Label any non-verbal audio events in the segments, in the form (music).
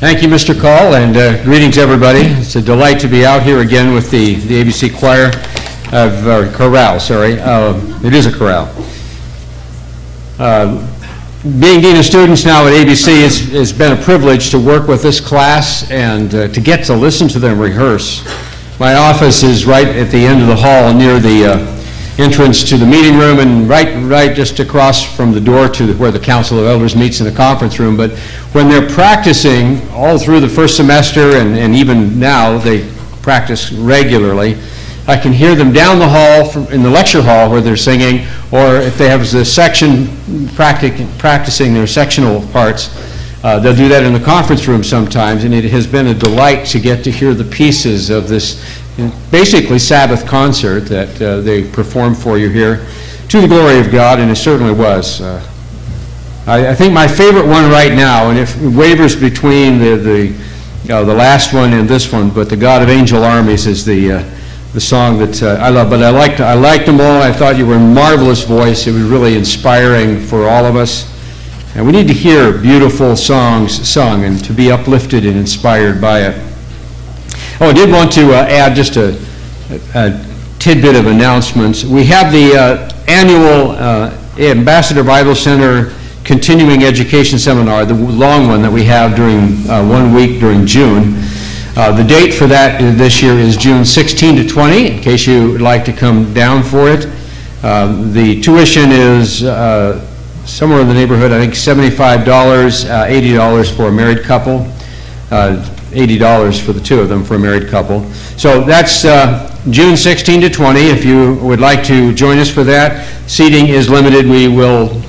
Thank you, Mr. Call, and uh, greetings, everybody. It's a delight to be out here again with the the ABC Choir of, or chorale, sorry. Uh, It is a chorale. Uh, Being Dean of Students now at ABC, it's it's been a privilege to work with this class and uh, to get to listen to them rehearse. My office is right at the end of the hall near the uh, entrance to the meeting room and right, right just across from the door to where the Council of Elders meets in the conference room. But when they're practicing all through the first semester and, and even now, they practice regularly, I can hear them down the hall, from- in the lecture hall where they're singing, or if they have the section practic- practicing their sectional parts, uh, they'll do that in the conference room sometimes, and it has been a delight to get to hear the pieces of this basically Sabbath concert that uh, they performed for you here to the glory of God, and it certainly was. Uh, I, I think my favorite one right now, and if it wavers between the, the, uh, the last one and this one, but the God of Angel Armies is the, uh, the song that uh, I love. But I liked, I liked them all. I thought you were a marvelous voice. It was really inspiring for all of us. And we need to hear beautiful songs sung and to be uplifted and inspired by it. Oh, I did want to uh, add just a a tidbit of announcements. We have the uh, annual uh, Ambassador Bible Center Continuing Education Seminar, the long one that we have during uh, one week during June. Uh, The date for that this year is June 16 to 20, in case you would like to come down for it. The tuition is somewhere in the neighborhood, I think $75, uh, $80 for a married couple, uh, $80 for the two of them for a married couple. So that's uh, June 16 to 20, if you would like to join us for that. Seating is limited, we will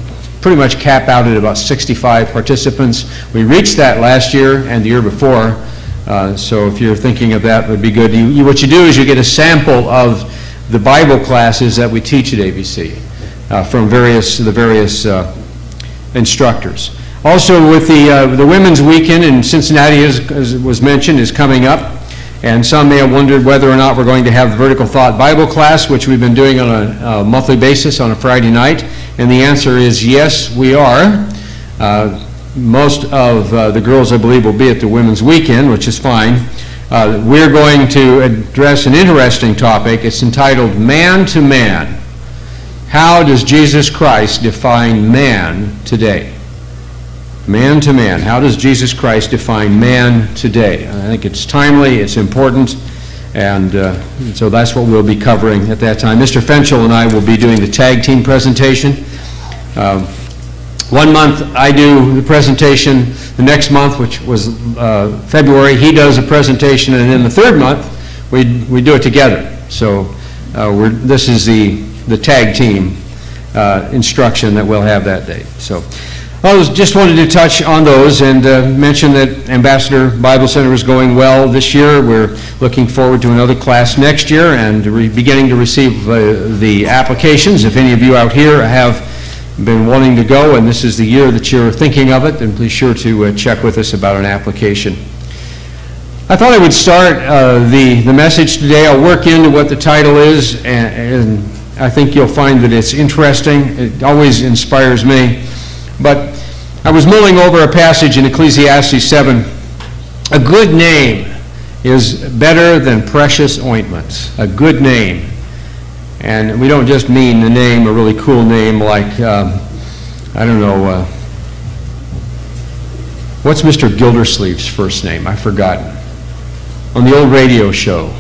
pretty much cap out at about 65 participants. We reached that last year and the year before, uh, so if you're thinking of that, it would be good. You- you- What you do is you get a sample of the Bible classes that we teach at ABC uh, from various, the various uh, instructors. Also, with the, uh, the Women's Weekend in Cincinnati, as as was mentioned, is coming up, and some may have wondered whether or not we're going to have the Vertical Thought Bible class, which we've been doing on a uh, monthly basis on a Friday night, and the answer is yes, we are. Uh, Most of uh, the girls, I believe, will be at the Women's Weekend, which is fine. Uh, We're going to address an interesting topic. It's entitled Man to Man. How does Jesus Christ define man today? Man to man. How does Jesus Christ define man today? I think it's timely, it's important, and uh, so that's what we'll be covering at that time. Mr. Fenchel and I will be doing the tag team presentation. Um, One month, I do the presentation, the next month, which was uh, February, he does a presentation, and then the third month, we we do it together. So uh, this is the the tag team uh, instruction that we'll have that day. So I was, just wanted to touch on those and uh, mention that Ambassador Bible Center is going well this year. We're looking forward to another class next year and re- beginning to receive uh, the applications. If any of you out here have been wanting to go and this is the year that you're thinking of it, then please sure to uh, check with us about an application. I thought I would start uh, the, the message today. I'll work into what the title is, and, and I think you'll find that it's interesting. It always inspires me. But I was mulling over a passage in Ecclesiastes 7. A good name is better than precious ointments. A good name. And we don't just mean the name, a really cool name like, um, I don't know, uh, what's Mr. Gildersleeve's first name? I've forgotten. On the old radio show.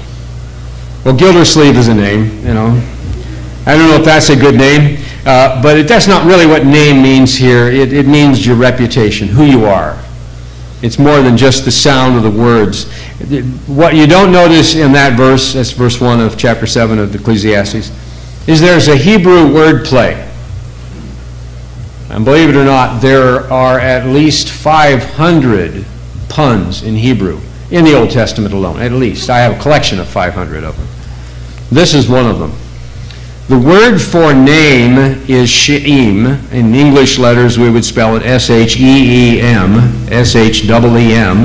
Well, Gildersleeve is a name, you know. I don't know if that's a good name, uh, but it, that's not really what name means here. It, it means your reputation, who you are. It's more than just the sound of the words. What you don't notice in that verse, that's verse 1 of chapter 7 of Ecclesiastes, is there's a Hebrew word play. And believe it or not, there are at least 500 puns in Hebrew, in the Old Testament alone, at least. I have a collection of 500 of them. This is one of them. The word for name is she'em. In English letters, we would spell it S-H-E-E-M, S-H-E-E-M.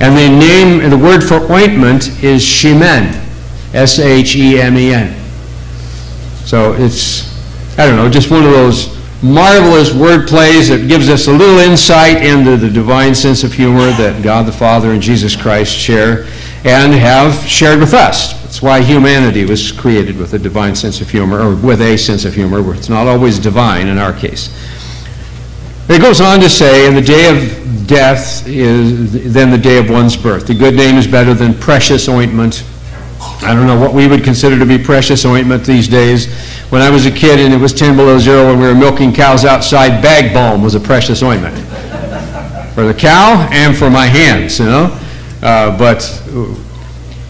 And the name, the word for ointment is shemen, S-H-E-M-E-N. So it's, I don't know, just one of those marvelous word plays that gives us a little insight into the divine sense of humor that God the Father and Jesus Christ share and have shared with us. That's why humanity was created with a divine sense of humor, or with a sense of humor, where it's not always divine in our case. It goes on to say, and the day of death is then the day of one's birth. The good name is better than precious ointment. I don't know what we would consider to be precious ointment these days. When I was a kid and it was 10 below zero and we were milking cows outside, bag balm was a precious ointment. for the cow and for my hands, you know. Uh, but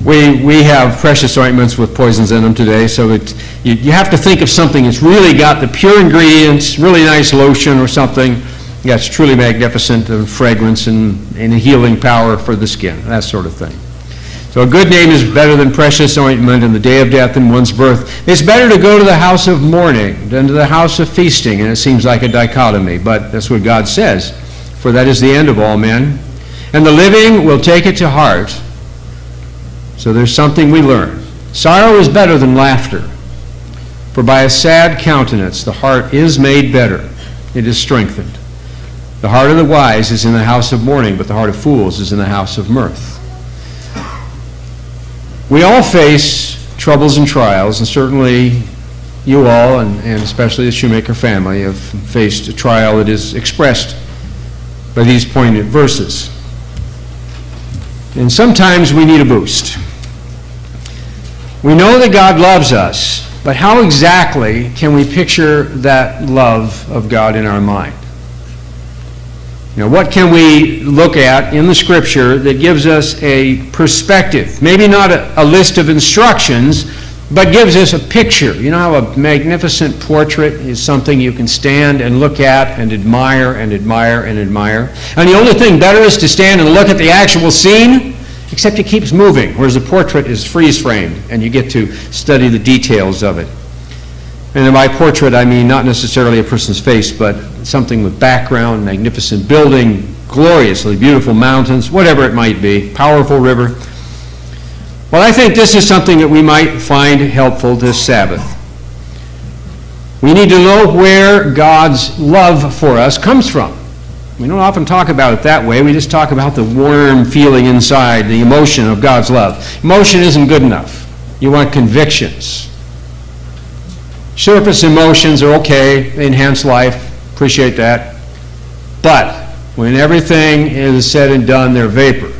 we, we have precious ointments with poisons in them today, so it, you, you have to think of something that's really got the pure ingredients, really nice lotion or something that's truly magnificent and fragrance and, and healing power for the skin, that sort of thing. So a good name is better than precious ointment, in the day of death and one's birth. It's better to go to the house of mourning than to the house of feasting, and it seems like a dichotomy, but that's what God says. For that is the end of all men. And the living will take it to heart. So there's something we learn. Sorrow is better than laughter. For by a sad countenance the heart is made better, it is strengthened. The heart of the wise is in the house of mourning, but the heart of fools is in the house of mirth. We all face troubles and trials, and certainly you all, and, and especially the Shoemaker family, have faced a trial that is expressed by these poignant verses. And sometimes we need a boost. We know that God loves us, but how exactly can we picture that love of God in our mind? You know, what can we look at in the scripture that gives us a perspective? Maybe not a, a, list of instructions, but gives us a picture. You know how a magnificent portrait is something you can stand and look at and admire and admire and admire. And the only thing better is to stand and look at the actual scene, except it keeps moving, whereas the portrait is freeze framed and you get to study the details of it. And by portrait, I mean not necessarily a person's face, but something with background, magnificent building, gloriously beautiful mountains, whatever it might be, powerful river. Well, I think this is something that we might find helpful this Sabbath. We need to know where God's love for us comes from. We don't often talk about it that way. We just talk about the warm feeling inside, the emotion of God's love. Emotion isn't good enough. You want convictions. Surface emotions are okay, they enhance life, appreciate that. But when everything is said and done, they're vapor.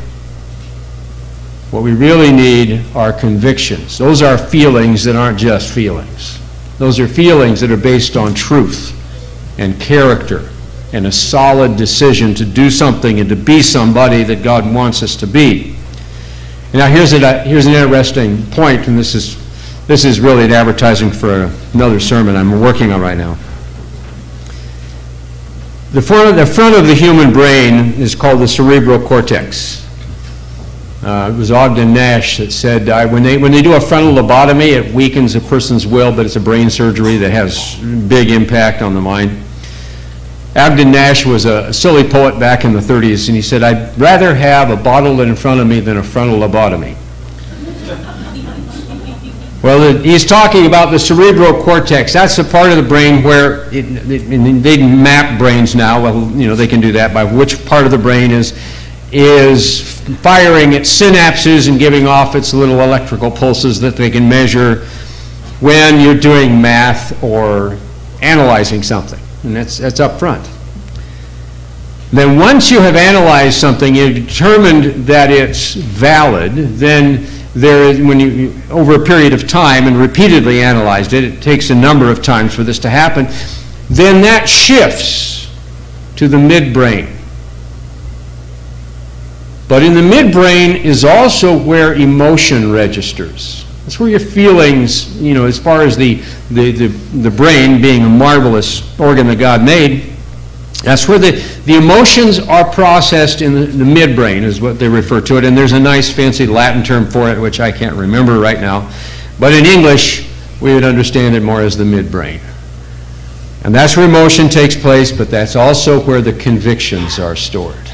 What we really need are convictions. Those are feelings that aren't just feelings. Those are feelings that are based on truth and character and a solid decision to do something and to be somebody that God wants us to be. Now, here's, a, here's an interesting point, and this is this is really an advertising for another sermon I'm working on right now. The front the, front of the human brain is called the cerebral cortex. Uh, it was Ogden Nash that said uh, when, they, when they do a frontal lobotomy, it weakens a person's will, but it's a brain surgery that has big impact on the mind. Ogden Nash was a silly poet back in the 30s, and he said, I'd rather have a bottle in front of me than a frontal lobotomy. (laughs) Well, he's talking about the cerebral cortex. That's the part of the brain where it, it, they map brains now. Well, you know, they can do that by which part of the brain is is firing its synapses and giving off its little electrical pulses that they can measure when you're doing math or analyzing something. And that's, that's up front. Then once you have analyzed something, you've determined that it's valid, then there is, when you, over a period of time and repeatedly analyzed it, it takes a number of times for this to happen, then that shifts to the midbrain. But in the midbrain is also where emotion registers. That's where your feelings, you know, as far as the, the, the, the brain being a marvelous organ that God made, that's where the, the emotions are processed in the, the midbrain, is what they refer to it. And there's a nice fancy Latin term for it, which I can't remember right now. But in English, we would understand it more as the midbrain. And that's where emotion takes place, but that's also where the convictions are stored.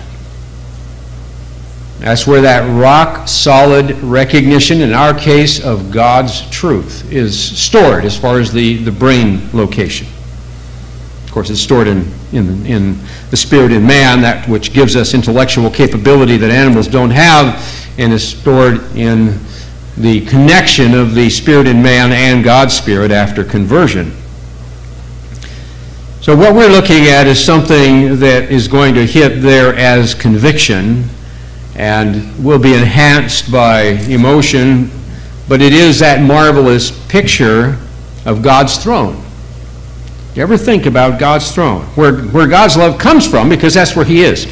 That's where that rock solid recognition, in our case, of God's truth is stored as far as the, the brain location. Of course, it's stored in, in, in the spirit in man, that which gives us intellectual capability that animals don't have, and is stored in the connection of the spirit in man and God's spirit after conversion. So, what we're looking at is something that is going to hit there as conviction and will be enhanced by emotion, but it is that marvelous picture of God's throne. You ever think about God's throne, where, where God's love comes from, because that's where He is.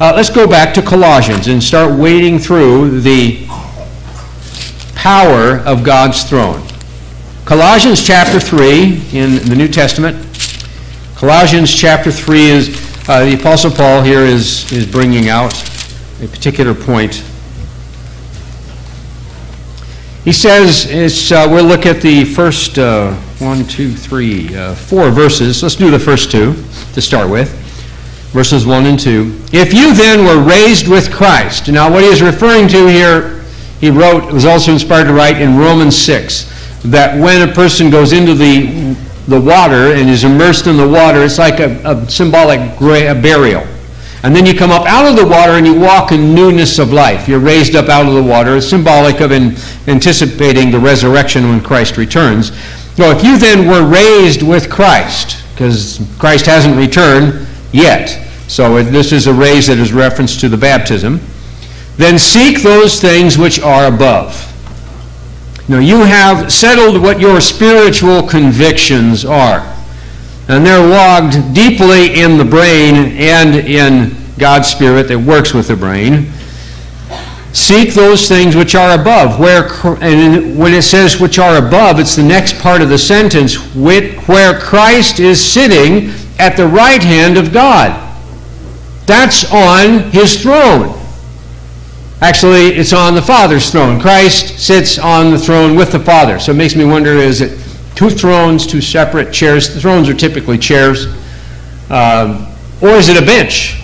Uh, let's go back to Colossians and start wading through the power of God's throne. Colossians chapter 3 in the New Testament. Colossians chapter 3 is, uh, the Apostle Paul here is, is bringing out a particular point. He says, uh, we'll look at the first uh, one, two, three, uh, four verses. Let's do the first two to start with. Verses 1 and 2. If you then were raised with Christ. Now, what he is referring to here he wrote, was also inspired to write in Romans 6, that when a person goes into the, the water and is immersed in the water, it's like a, a symbolic gra- a burial. And then you come up out of the water and you walk in newness of life. You're raised up out of the water. Symbolic of in, anticipating the resurrection when Christ returns. So if you then were raised with Christ, because Christ hasn't returned yet, so this is a raise that is reference to the baptism. Then seek those things which are above. Now, you have settled what your spiritual convictions are. And they're logged deeply in the brain and in God's Spirit that works with the brain. Seek those things which are above. Where, and when it says which are above, it's the next part of the sentence, where Christ is sitting at the right hand of God. That's on his throne. Actually, it's on the Father's throne. Christ sits on the throne with the Father. So it makes me wonder is it two thrones, two separate chairs? The thrones are typically chairs. Um, or is it a bench?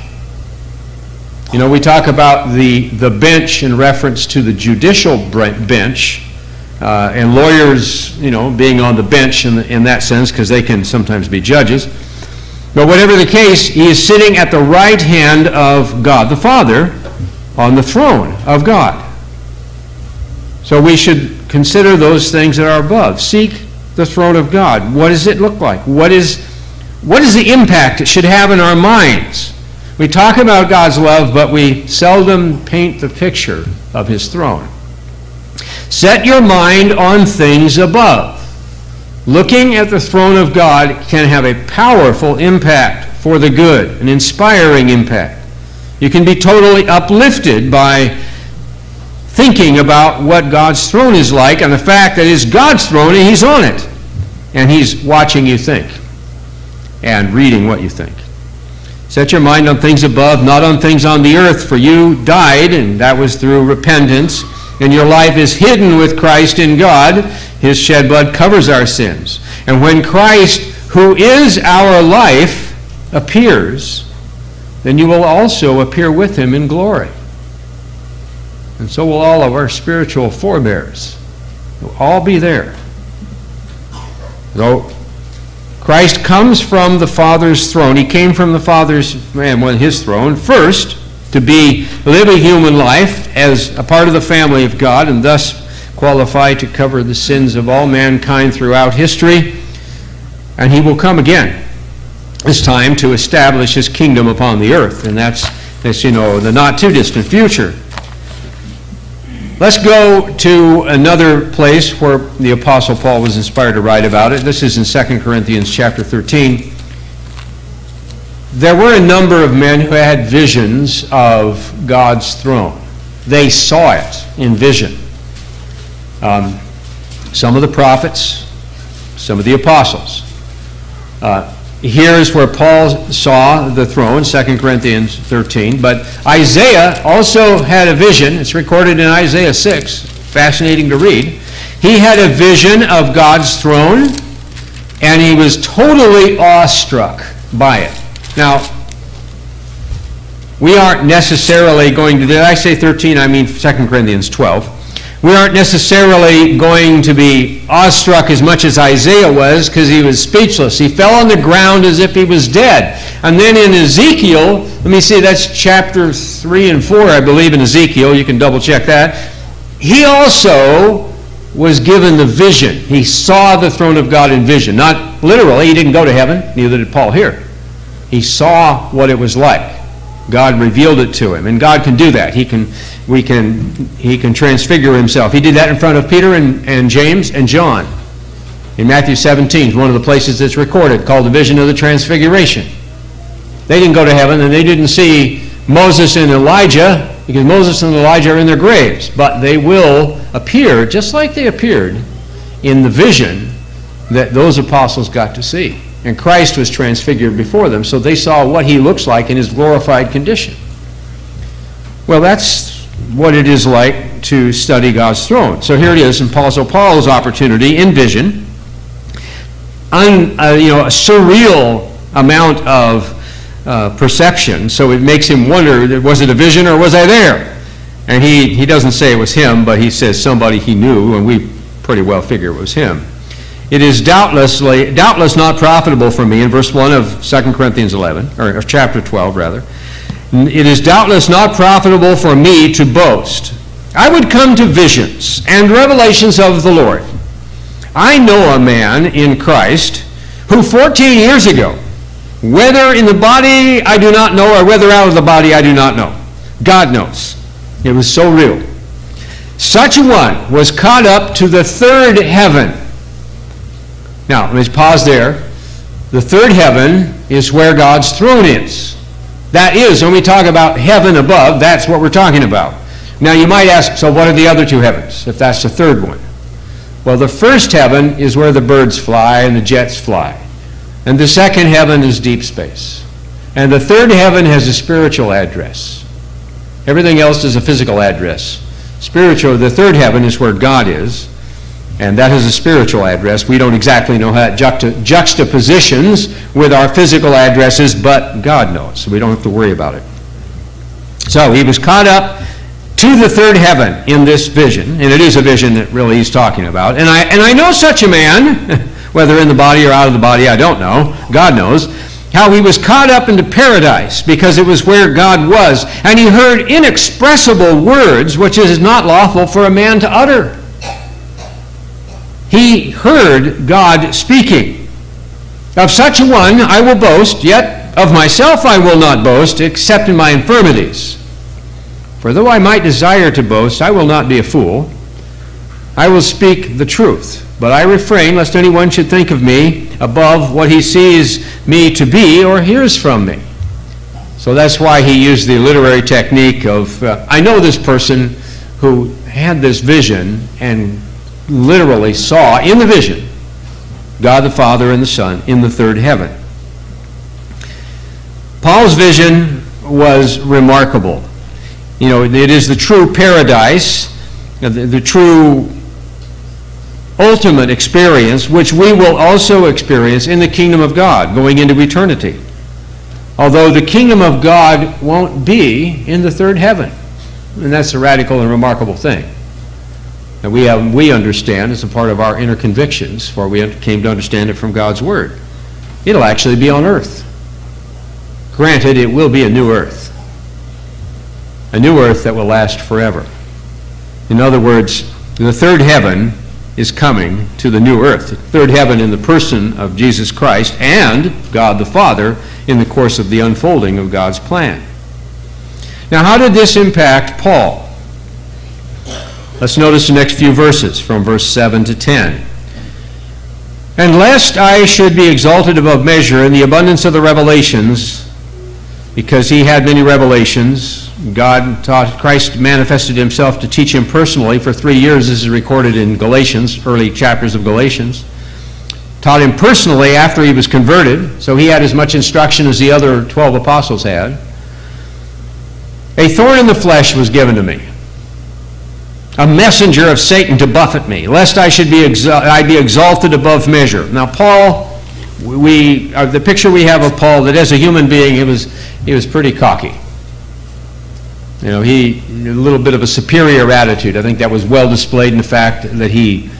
You know, we talk about the, the bench in reference to the judicial bench, uh, and lawyers, you know, being on the bench in, the, in that sense, because they can sometimes be judges. But whatever the case, he is sitting at the right hand of God the Father, on the throne of God. So we should consider those things that are above. Seek the throne of God. What does it look like? What is, what is the impact it should have in our minds? We talk about God's love, but we seldom paint the picture of his throne. Set your mind on things above. Looking at the throne of God can have a powerful impact for the good, an inspiring impact. You can be totally uplifted by thinking about what God's throne is like and the fact that it's God's throne and He's on it. And He's watching you think and reading what you think. Set your mind on things above, not on things on the earth, for you died, and that was through repentance, and your life is hidden with Christ in God. His shed blood covers our sins. And when Christ, who is our life, appears, then you will also appear with him in glory. And so will all of our spiritual forebears. We'll all be there. Though Christ comes from the Father's throne, he came from the Father's, man, well, his throne, first to be live a human life as a part of the family of God and thus qualify to cover the sins of all mankind throughout history. And he will come again it's time to establish his kingdom upon the earth, and that's, that's you know, the not too distant future. Let's go to another place where the Apostle Paul was inspired to write about it. This is in 2 Corinthians chapter 13. There were a number of men who had visions of God's throne. They saw it in vision. Um, some of the prophets, some of the apostles. Uh, Here's where Paul saw the throne, 2 Corinthians 13. But Isaiah also had a vision. It's recorded in Isaiah 6. Fascinating to read. He had a vision of God's throne, and he was totally awestruck by it. Now, we aren't necessarily going to, did I say 13? I mean 2 Corinthians 12. We aren't necessarily going to be awestruck as much as Isaiah was because he was speechless. He fell on the ground as if he was dead. And then in Ezekiel, let me see, that's chapter 3 and 4, I believe, in Ezekiel. You can double check that. He also was given the vision. He saw the throne of God in vision. Not literally, he didn't go to heaven, neither did Paul here. He saw what it was like. God revealed it to him. And God can do that. He can, we can, he can transfigure himself. He did that in front of Peter and, and James and John. In Matthew 17, one of the places that's recorded, called the vision of the transfiguration. They didn't go to heaven and they didn't see Moses and Elijah because Moses and Elijah are in their graves. But they will appear just like they appeared in the vision that those apostles got to see. And Christ was transfigured before them, so they saw what he looks like in his glorified condition. Well, that's what it is like to study God's throne. So here it is in so Paul's opportunity in vision, un, uh, you know, a surreal amount of uh, perception, so it makes him wonder, was it a vision or was I there? And he, he doesn't say it was him, but he says somebody he knew, and we pretty well figure it was him. It is doubtlessly, doubtless not profitable for me, in verse 1 of 2 Corinthians 11, or, or chapter 12, rather. It is doubtless not profitable for me to boast. I would come to visions and revelations of the Lord. I know a man in Christ who 14 years ago, whether in the body I do not know or whether out of the body I do not know, God knows. It was so real. Such a one was caught up to the third heaven. Now, let me pause there. The third heaven is where God's throne is. That is, when we talk about heaven above, that's what we're talking about. Now, you might ask, so what are the other two heavens, if that's the third one? Well, the first heaven is where the birds fly and the jets fly. And the second heaven is deep space. And the third heaven has a spiritual address. Everything else is a physical address. Spiritual, the third heaven is where God is and that is a spiritual address. We don't exactly know how it juxta- juxtapositions with our physical addresses, but God knows, so we don't have to worry about it. So he was caught up to the third heaven in this vision, and it is a vision that really he's talking about. And I, and I know such a man, (laughs) whether in the body or out of the body, I don't know. God knows. How he was caught up into paradise because it was where God was. And he heard inexpressible words which it is not lawful for a man to utter he heard God speaking. Of such a one I will boast, yet of myself I will not boast, except in my infirmities. For though I might desire to boast, I will not be a fool. I will speak the truth, but I refrain lest anyone should think of me above what he sees me to be or hears from me. So that's why he used the literary technique of uh, I know this person who had this vision and literally saw in the vision God the Father and the Son in the third heaven. Paul's vision was remarkable. You know, it is the true paradise, uh, the, the true ultimate experience, which we will also experience in the kingdom of God going into eternity. Although the kingdom of God won't be in the third heaven. And that's a radical and remarkable thing that we, have, we understand as a part of our inner convictions, for we came to understand it from God's Word. It'll actually be on earth. Granted, it will be a new earth. A new earth that will last forever. In other words, the third heaven is coming to the new earth. Third heaven in the person of Jesus Christ and God the Father in the course of the unfolding of God's plan. Now, how did this impact Paul? Let's notice the next few verses from verse 7 to 10. And lest I should be exalted above measure in the abundance of the revelations, because he had many revelations, God taught, Christ manifested himself to teach him personally for three years. This is recorded in Galatians, early chapters of Galatians. Taught him personally after he was converted, so he had as much instruction as the other 12 apostles had. A thorn in the flesh was given to me a messenger of Satan to buffet me, lest I should be, exal- I be exalted above measure. Now, Paul, we, uh, the picture we have of Paul, that as a human being, he was, he was pretty cocky. You know, he, a little bit of a superior attitude. I think that was well displayed in the fact that he,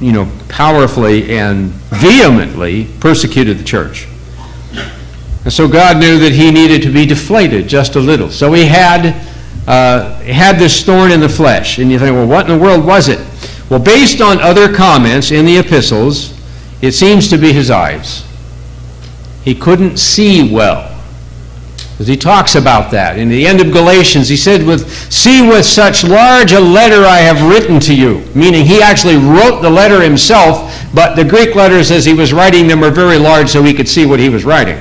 you know, powerfully and vehemently persecuted the church. And so God knew that he needed to be deflated just a little. So he had, uh, had this thorn in the flesh. And you think, well, what in the world was it? Well, based on other comments in the epistles, it seems to be his eyes. He couldn't see well. Because he talks about that. In the end of Galatians, he said, with, See with such large a letter I have written to you. Meaning he actually wrote the letter himself, but the Greek letters as he was writing them were very large so he could see what he was writing.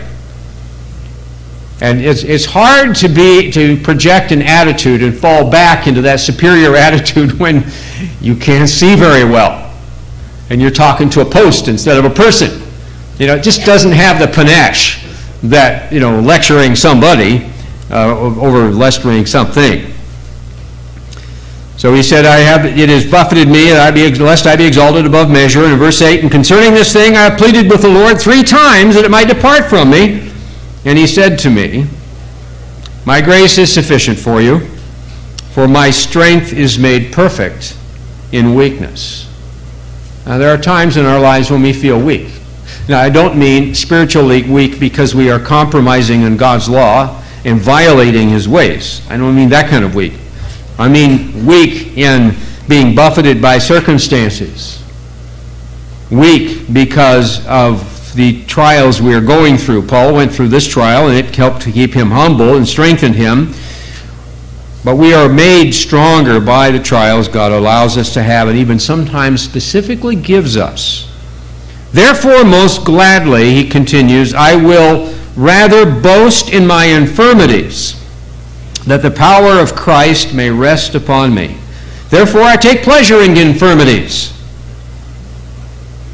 And it's, it's hard to be to project an attitude and fall back into that superior (laughs) attitude when you can't see very well. And you're talking to a post instead of a person. You know, it just doesn't have the panache that, you know, lecturing somebody uh, over lecturing something. So he said, I have, it has buffeted me, I be, lest I be exalted above measure. And in verse 8, and concerning this thing I have pleaded with the Lord three times that it might depart from me. And he said to me, My grace is sufficient for you, for my strength is made perfect in weakness. Now, there are times in our lives when we feel weak. Now, I don't mean spiritually weak because we are compromising in God's law and violating his ways. I don't mean that kind of weak. I mean weak in being buffeted by circumstances. Weak because of the trials we are going through. Paul went through this trial and it helped to keep him humble and strengthened him. But we are made stronger by the trials God allows us to have and even sometimes specifically gives us. Therefore, most gladly, he continues, I will rather boast in my infirmities, that the power of Christ may rest upon me. Therefore, I take pleasure in infirmities.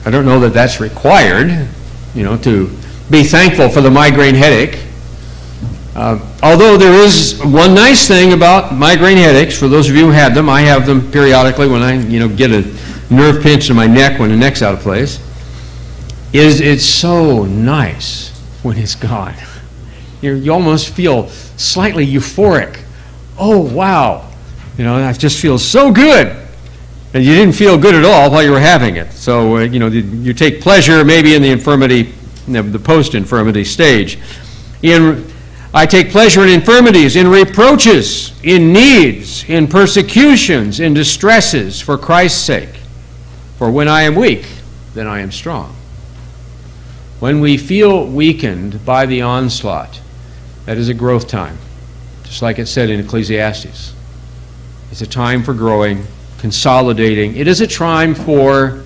I don't know that that's required, you know, to be thankful for the migraine headache. Uh, although there is one nice thing about migraine headaches, for those of you who have them, I have them periodically when I, you know, get a nerve pinch in my neck when the neck's out of place is it's so nice when it's gone. You, you almost feel slightly euphoric. Oh, wow. You know, I just feel so good. And you didn't feel good at all while you were having it. So, uh, you know, you take pleasure maybe in the infirmity, the post infirmity stage. In, I take pleasure in infirmities, in reproaches, in needs, in persecutions, in distresses for Christ's sake. For when I am weak, then I am strong. When we feel weakened by the onslaught, that is a growth time, just like it said in Ecclesiastes. It's a time for growing, consolidating. It is a time for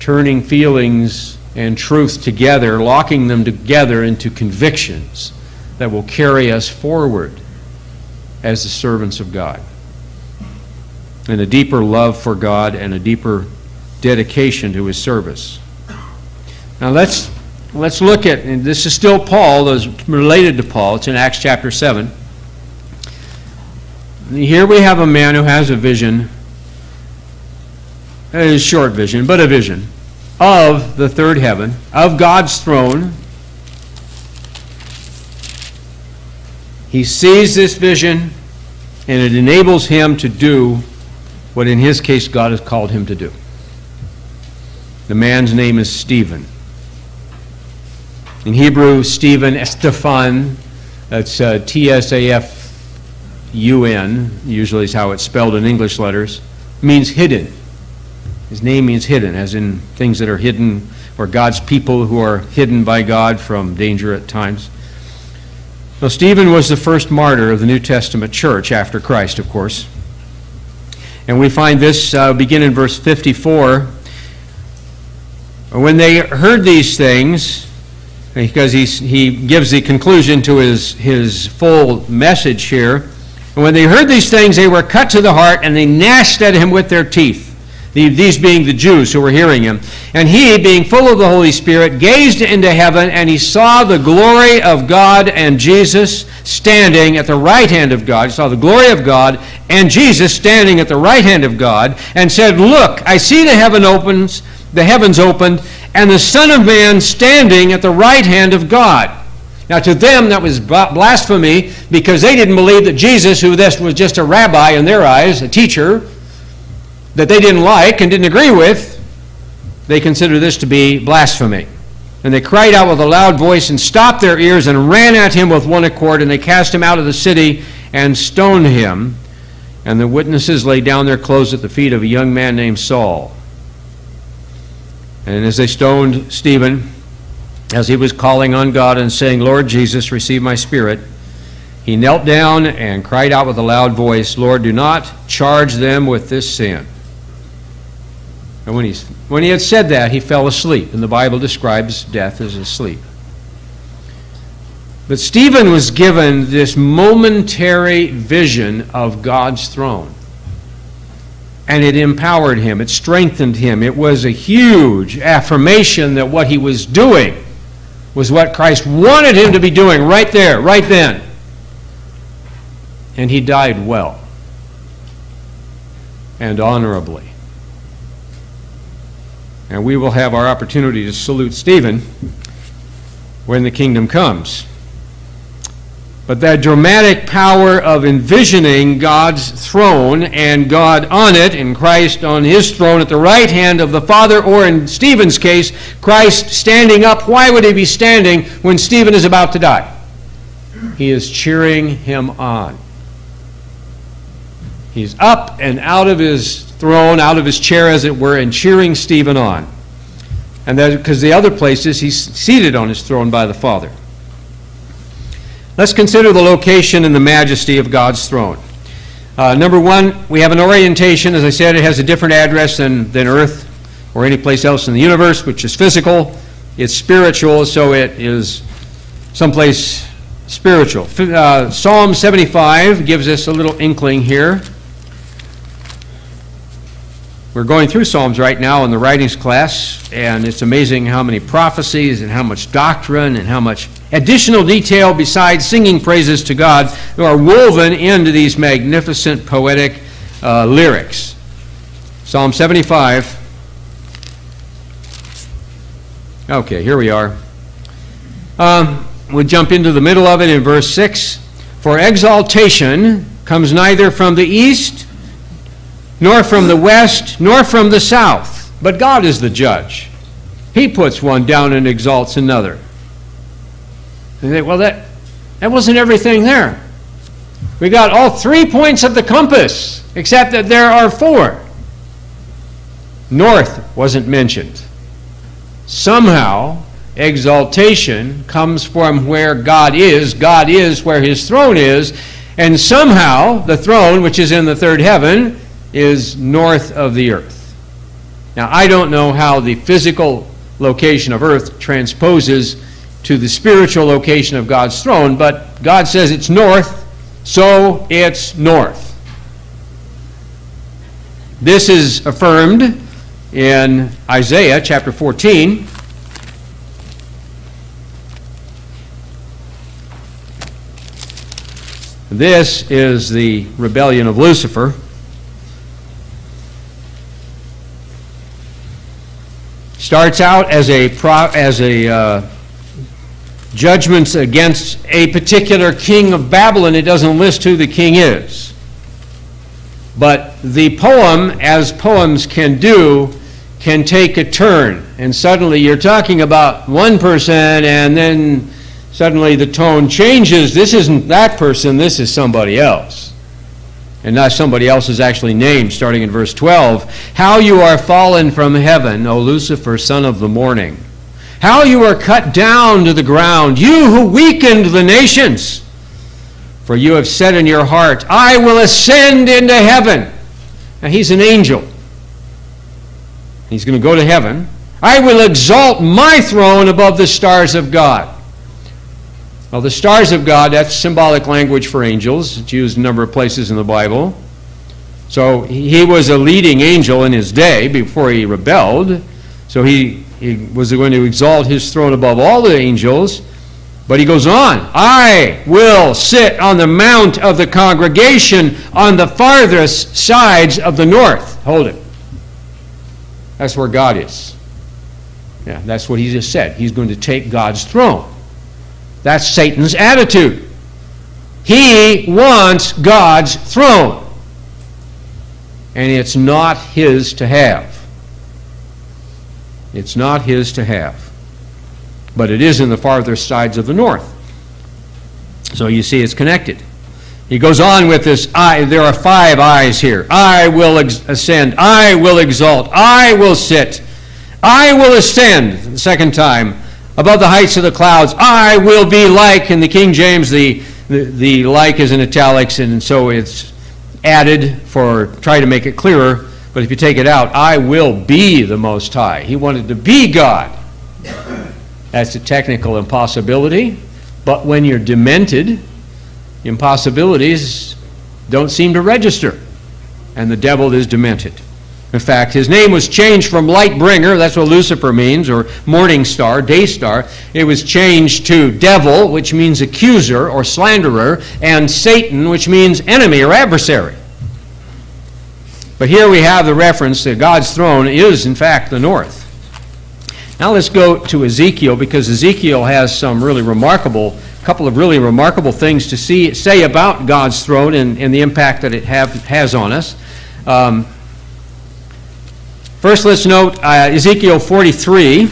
turning feelings and truth together, locking them together into convictions that will carry us forward as the servants of God. And a deeper love for God and a deeper dedication to His service. Now let's Let's look at, and this is still Paul, it's related to Paul. It's in Acts chapter 7. Here we have a man who has a vision, a short vision, but a vision, of the third heaven, of God's throne. He sees this vision, and it enables him to do what, in his case, God has called him to do. The man's name is Stephen. In Hebrew, Stephen, Estefan, that's uh, T S A F U N, usually is how it's spelled in English letters, means hidden. His name means hidden, as in things that are hidden, or God's people who are hidden by God from danger at times. Now, Stephen was the first martyr of the New Testament church after Christ, of course. And we find this uh, begin in verse 54. When they heard these things, because he's, he gives the conclusion to his, his full message here. And when they heard these things, they were cut to the heart, and they gnashed at him with their teeth. These being the Jews who were hearing him. And he, being full of the Holy Spirit, gazed into heaven, and he saw the glory of God and Jesus standing at the right hand of God. He saw the glory of God and Jesus standing at the right hand of God, and said, Look, I see the heaven opens, the heavens opened, and the Son of Man standing at the right hand of God. Now, to them, that was blasphemy because they didn't believe that Jesus, who this was just a rabbi in their eyes, a teacher, that they didn't like and didn't agree with, they considered this to be blasphemy. And they cried out with a loud voice and stopped their ears and ran at him with one accord, and they cast him out of the city and stoned him. And the witnesses laid down their clothes at the feet of a young man named Saul. And as they stoned Stephen, as he was calling on God and saying, Lord Jesus, receive my spirit, he knelt down and cried out with a loud voice, Lord, do not charge them with this sin. And when, he's, when he had said that, he fell asleep. And the Bible describes death as asleep. But Stephen was given this momentary vision of God's throne. And it empowered him, it strengthened him. It was a huge affirmation that what he was doing was what Christ wanted him to be doing right there, right then. And he died well and honorably. And we will have our opportunity to salute Stephen when the kingdom comes. But that dramatic power of envisioning God's throne and God on it, and Christ on his throne at the right hand of the Father, or in Stephen's case, Christ standing up. Why would he be standing when Stephen is about to die? He is cheering him on. He's up and out of his throne, out of his chair, as it were, and cheering Stephen on. And because the other places he's seated on his throne by the Father. Let's consider the location and the majesty of God's throne. Uh, number one, we have an orientation. As I said, it has a different address than, than Earth or any place else in the universe, which is physical. It's spiritual, so it is someplace spiritual. Uh, Psalm 75 gives us a little inkling here. We're going through Psalms right now in the writings class, and it's amazing how many prophecies and how much doctrine and how much additional detail besides singing praises to God are woven into these magnificent poetic uh, lyrics. Psalm 75. Okay, here we are. Um, we jump into the middle of it in verse 6. For exaltation comes neither from the east, nor from the west, nor from the south. But God is the judge. He puts one down and exalts another. And they, well, that, that wasn't everything there. We got all three points of the compass, except that there are four. North wasn't mentioned. Somehow, exaltation comes from where God is. God is where his throne is. And somehow, the throne, which is in the third heaven, is north of the earth. Now, I don't know how the physical location of earth transposes to the spiritual location of God's throne, but God says it's north, so it's north. This is affirmed in Isaiah chapter 14. This is the rebellion of Lucifer. Starts out as a as a uh, judgments against a particular king of Babylon. It doesn't list who the king is. But the poem, as poems can do, can take a turn. And suddenly you're talking about one person, and then suddenly the tone changes. This isn't that person, this is somebody else and not somebody else's actually named, starting in verse 12. How you are fallen from heaven, O Lucifer, son of the morning. How you are cut down to the ground, you who weakened the nations. For you have said in your heart, I will ascend into heaven. Now he's an angel. He's going to go to heaven. I will exalt my throne above the stars of God. Well, the stars of God, that's symbolic language for angels. It's used a number of places in the Bible. So he was a leading angel in his day before he rebelled. So he, he was going to exalt his throne above all the angels. But he goes on I will sit on the mount of the congregation on the farthest sides of the north. Hold it. That's where God is. Yeah, that's what he just said. He's going to take God's throne. That's Satan's attitude. He wants God's throne. And it's not his to have. It's not his to have. But it is in the farther sides of the north. So you see it's connected. He goes on with this I there are five eyes here. I will ascend, I will exalt, I will sit, I will ascend, the second time, above the heights of the clouds. I will be like in the King James the the, the like is in italics, and so it's added for try to make it clearer. But if you take it out, I will be the Most High. He wanted to be God. That's a technical impossibility. But when you're demented, impossibilities don't seem to register. And the devil is demented. In fact, his name was changed from light bringer, that's what Lucifer means, or morning star, day star. It was changed to devil, which means accuser or slanderer, and Satan, which means enemy or adversary. But here we have the reference that God's throne is, in fact, the north. Now let's go to Ezekiel, because Ezekiel has some really remarkable, couple of really remarkable things to see, say about God's throne and, and the impact that it have, has on us. Um, First, let's note uh, Ezekiel 43,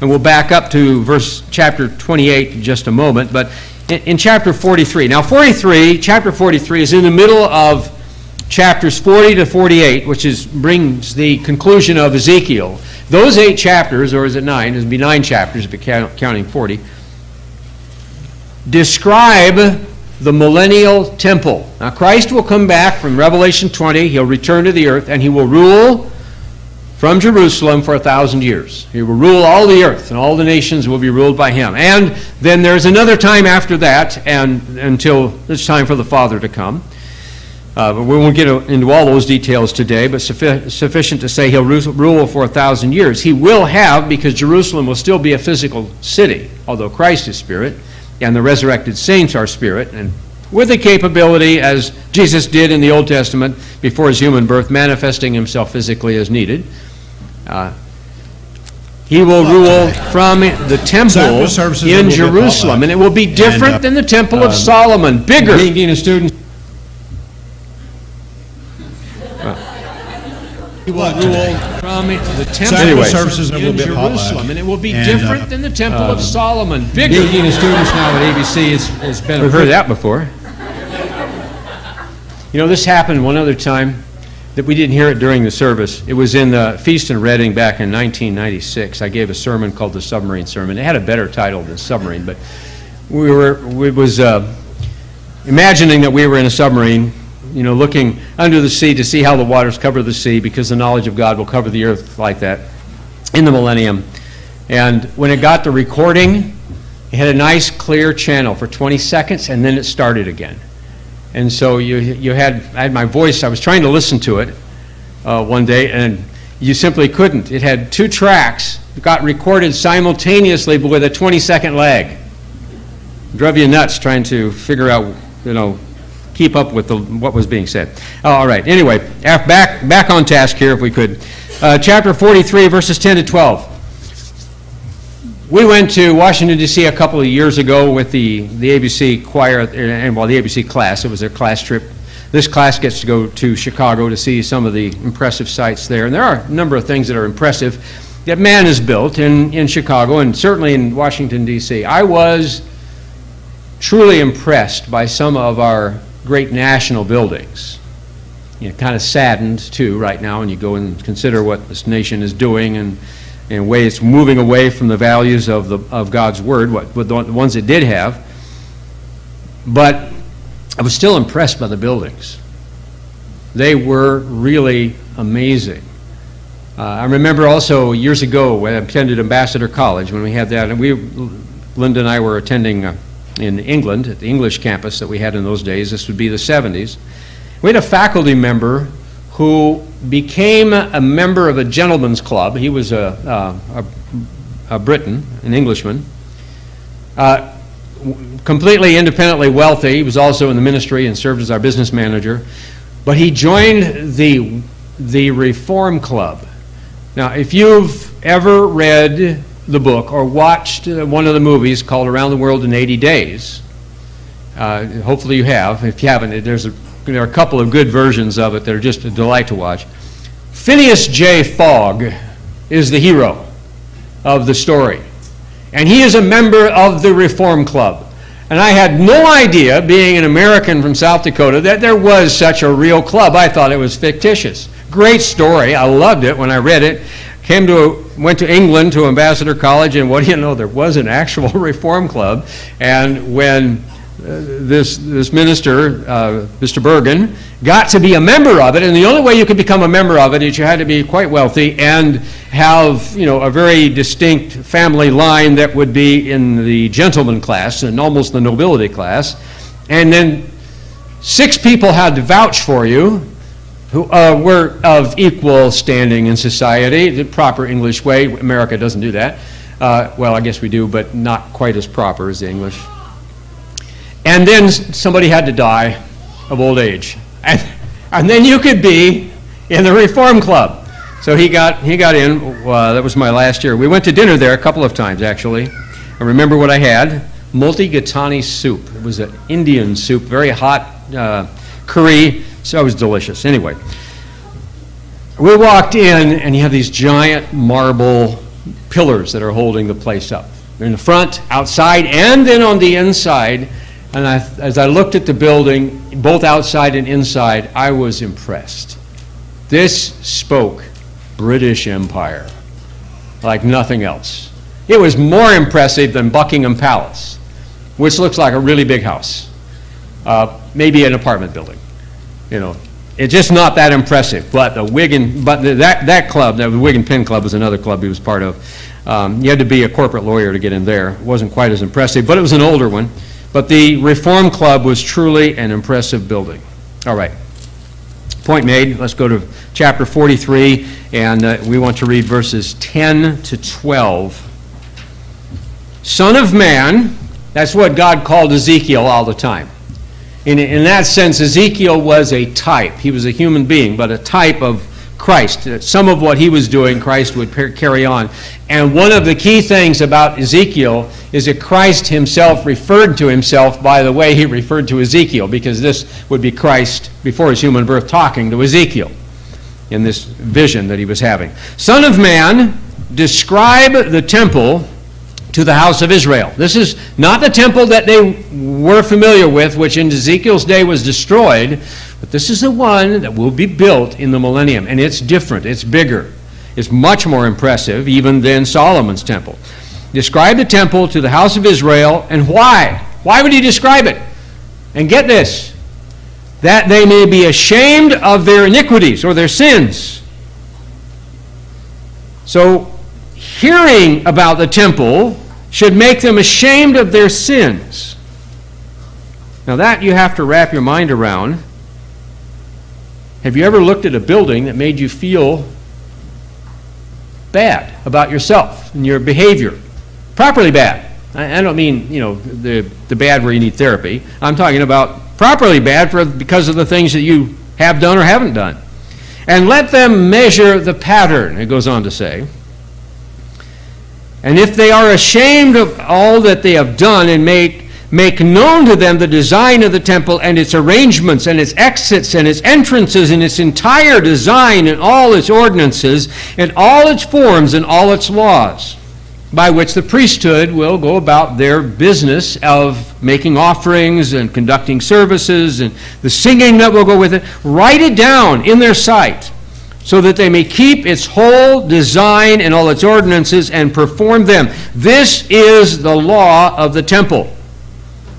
and we'll back up to verse chapter 28 in just a moment. But in, in, chapter 43, now 43, chapter 43 is in the middle of chapters 40 to 48, which is brings the conclusion of Ezekiel. Those eight chapters, or is it nine? It would be nine chapters if you're counting 40. Describe the millennial temple. Now, Christ will come back from Revelation 20. He'll return to the earth, and he will rule from Jerusalem for a thousand years. He will rule all the earth, and all the nations will be ruled by him. And then there's another time after that, and until it's time for the Father to come. Uh, but we won't get into all those details today, but suffi- sufficient to say he'll rule for a thousand years. He will have, because Jerusalem will still be a physical city, although Christ is spirit, and the resurrected saints are spirit, and with the capability, as Jesus did in the Old Testament before his human birth, manifesting himself physically as needed. Uh, he will rule from the temple in Jerusalem, and it will be different uh, than the temple of Solomon, bigger. Being a student. He will rule from the temple anyway, services in Jerusalem, and it will be different uh, than the temple of um, Solomon, bigger. Being students now at ABC has, has been. We've heard that before. You know, this happened one other time that we didn't hear it during the service. It was in the Feast in Reading back in 1996. I gave a sermon called the Submarine Sermon. It had a better title than Submarine, but we were, it was uh, imagining that we were in a submarine, you know, looking under the sea to see how the waters cover the sea because the knowledge of God will cover the earth like that in the millennium. And when it got the recording, it had a nice clear channel for 20 seconds and then it started again. And so you, you had, I had my voice, I was trying to listen to it uh, one day, and you simply couldn't. It had two tracks, got recorded simultaneously, but with a 20 second lag. Drove you nuts trying to figure out, you know, keep up with the, what was being said. Oh, all right, anyway, back, back on task here if we could. Uh, chapter 43, verses 10 to 12. We went to Washington, D.C. a couple of years ago with the, the ABC choir, and well, the ABC class. It was their class trip. This class gets to go to Chicago to see some of the impressive sites there. And there are a number of things that are impressive that man has built in, in Chicago and certainly in Washington, D.C. I was truly impressed by some of our great national buildings. You know, kind of saddened, too, right now, when you go and consider what this nation is doing and in ways it's moving away from the values of, the, of God's Word, what, what the ones it did have. But I was still impressed by the buildings. They were really amazing. Uh, I remember also years ago when I attended Ambassador College when we had that, and we, Linda and I were attending uh, in England at the English campus that we had in those days. This would be the 70s. We had a faculty member who became a member of a gentleman's club. He was a, a, a Briton, an Englishman. Uh, completely independently wealthy. He was also in the ministry and served as our business manager. But he joined the, the Reform Club. Now, if you've ever read the book or watched uh, one of the movies called Around the World in 80 Days, uh, hopefully you have. If you haven't, there's a, there are a couple of good versions of it that are just a delight to watch. Phineas J. Fogg is the hero of the story. And he is a member of the Reform Club. And I had no idea, being an American from South Dakota, that there was such a real club. I thought it was fictitious. Great story. I loved it when I read it. Came to, went to England to Ambassador College, and what do you know, there was an actual (laughs) Reform Club. And when this, this minister, uh, Mr. Bergen, got to be a member of it, and the only way you could become a member of it is you had to be quite wealthy and have, you know, a very distinct family line that would be in the gentleman class and almost the nobility class. And then six people had to vouch for you who uh, were of equal standing in society, the proper English way. America doesn't do that. Uh, well, I guess we do, but not quite as proper as the English. And then somebody had to die of old age. And, and then you could be in the Reform Club. So he got, he got in. Uh, that was my last year. We went to dinner there a couple of times, actually. I remember what I had mulligatawny soup. It was an Indian soup, very hot uh, curry. So it was delicious. Anyway, we walked in, and you have these giant marble pillars that are holding the place up. In the front, outside, and then on the inside and I, as I looked at the building, both outside and inside, I was impressed. This spoke British Empire like nothing else. It was more impressive than Buckingham Palace, which looks like a really big house, uh, maybe an apartment building. You know, it's just not that impressive. But the Wig and, but the, that that club, the Wig and Pen Club, was another club he was part of. Um, you had to be a corporate lawyer to get in there. It wasn't quite as impressive, but it was an older one. But the Reform Club was truly an impressive building. All right. Point made. Let's go to chapter 43, and uh, we want to read verses 10 to 12. Son of man, that's what God called Ezekiel all the time. In, in that sense, Ezekiel was a type. He was a human being, but a type of Christ. Some of what he was doing, Christ would carry on. And one of the key things about Ezekiel is that Christ himself referred to himself by the way he referred to Ezekiel, because this would be Christ before his human birth talking to Ezekiel in this vision that he was having. Son of man, describe the temple to the house of Israel. This is not the temple that they were familiar with, which in Ezekiel's day was destroyed, but this is the one that will be built in the millennium, and it's different, it's bigger, it's much more impressive even than Solomon's temple. Describe the temple to the house of Israel, and why? Why would he describe it? And get this that they may be ashamed of their iniquities or their sins. So, hearing about the temple should make them ashamed of their sins. Now, that you have to wrap your mind around have you ever looked at a building that made you feel bad about yourself and your behavior? Properly bad. I, I don't mean, you know, the, the bad where you need therapy. I'm talking about properly bad for, because of the things that you have done or haven't done. And let them measure the pattern, it goes on to say. And if they are ashamed of all that they have done and make make known to them the design of the temple and its arrangements and its exits and its entrances and its entire design and all its ordinances and all its forms and all its laws, by which the priesthood will go about their business of making offerings and conducting services and the singing that will go with it. Write it down in their sight so that they may keep its whole design and all its ordinances and perform them. This is the law of the temple.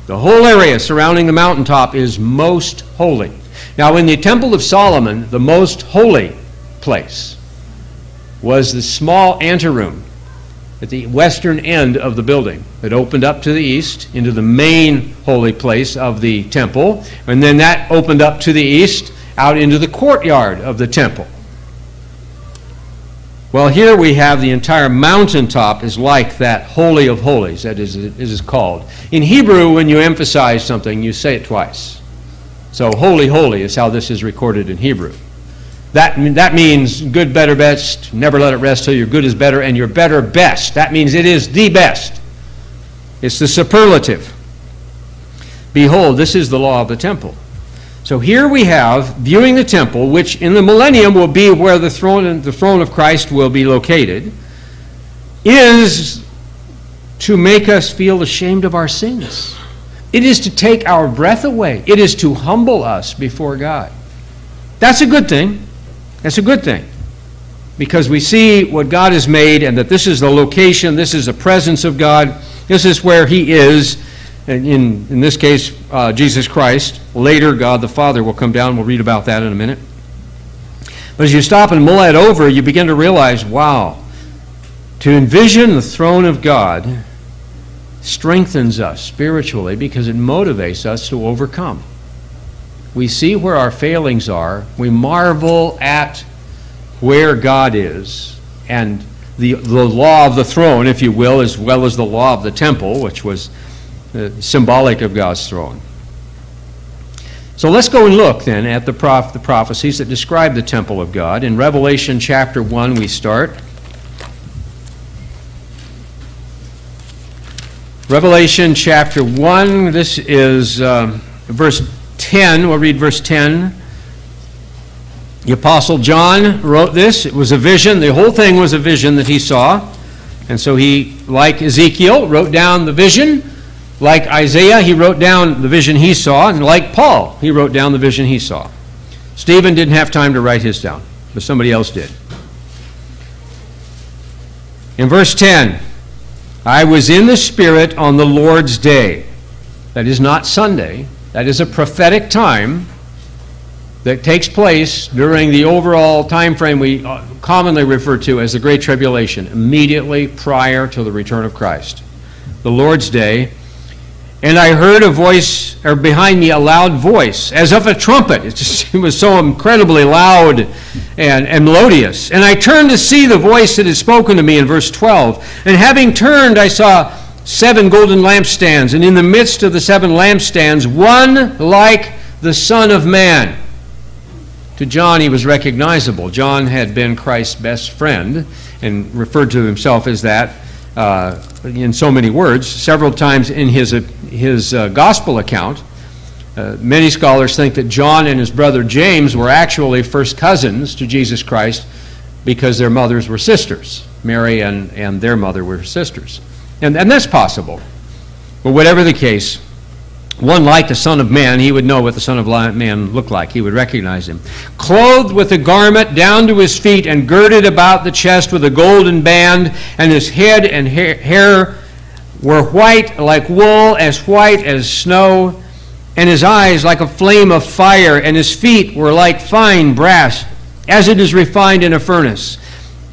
The whole area surrounding the mountaintop is most holy. Now, in the Temple of Solomon, the most holy place was the small anteroom at the western end of the building that opened up to the east into the main holy place of the temple, and then that opened up to the east out into the courtyard of the temple. Well, here we have the entire mountaintop is like that Holy of Holies, that is, is called. In Hebrew, when you emphasize something, you say it twice. So, holy, holy is how this is recorded in Hebrew. That, that means good, better, best. Never let it rest till your good is better and your better best. That means it is the best. It's the superlative. Behold, this is the law of the temple. So here we have viewing the temple, which in the millennium will be where the throne, the throne of Christ will be located, is to make us feel ashamed of our sins. It is to take our breath away. It is to humble us before God. That's a good thing. That's a good thing because we see what God has made and that this is the location, this is the presence of God, this is where He is. In, in this case, uh, Jesus Christ. Later, God the Father will come down. We'll read about that in a minute. But as you stop and mull that over, you begin to realize wow, to envision the throne of God strengthens us spiritually because it motivates us to overcome we see where our failings are, we marvel at where God is, and the, the law of the throne, if you will, as well as the law of the temple, which was symbolic of God's throne. So let's go and look then at the, prof- the prophecies that describe the temple of God. In Revelation chapter 1, we start. Revelation chapter 1, this is um, verse 10, we'll read verse 10. The Apostle John wrote this. It was a vision. The whole thing was a vision that he saw. And so he, like Ezekiel, wrote down the vision. Like Isaiah, he wrote down the vision he saw. And like Paul, he wrote down the vision he saw. Stephen didn't have time to write his down, but somebody else did. In verse 10, I was in the Spirit on the Lord's day. That is not Sunday, that is a prophetic time that takes place during the overall time frame we uh, commonly refer to as the Great Tribulation, immediately prior to the return of Christ. The Lord's Day. And I heard a voice, or behind me, a loud voice, as of a trumpet. It, just, (laughs) it was so incredibly loud and, and melodious. And I turned to see the voice that had spoken to me in verse 12. And having turned, I saw seven golden lampstands, and in the midst of the seven lampstands, one like the Son of Man. To John, he was recognizable. John had been Christ's best friend and referred to himself as that uh, in so many words, several times in his, uh, his uh, gospel account. Uh, many scholars think that John and his brother James were actually first cousins to Jesus Christ because their mothers were sisters. Mary and, and their mother were sisters. And, and that's possible. But whatever the case, one like the Son of Man, he would know what the Son of Man looked like. He would recognize him. Clothed with a garment down to his feet and girded about the chest with a golden band, and his head and hair were white like wool, as white as snow, and his eyes like a flame of fire, and his feet were like fine brass, as it is refined in a furnace,